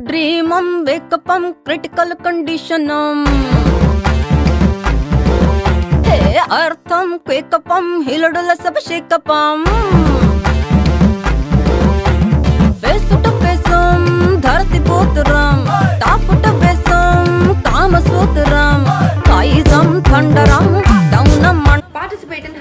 డ్రీమం వేకపం critical కండిషనం హే అర్థం క్వేకపం హిలడుల సభ శేకపం టు ఫేసం ధరతి పోతురం టాపుట వేసం కామసూత్రం కాయిజం థండరం డౌనం Participate in.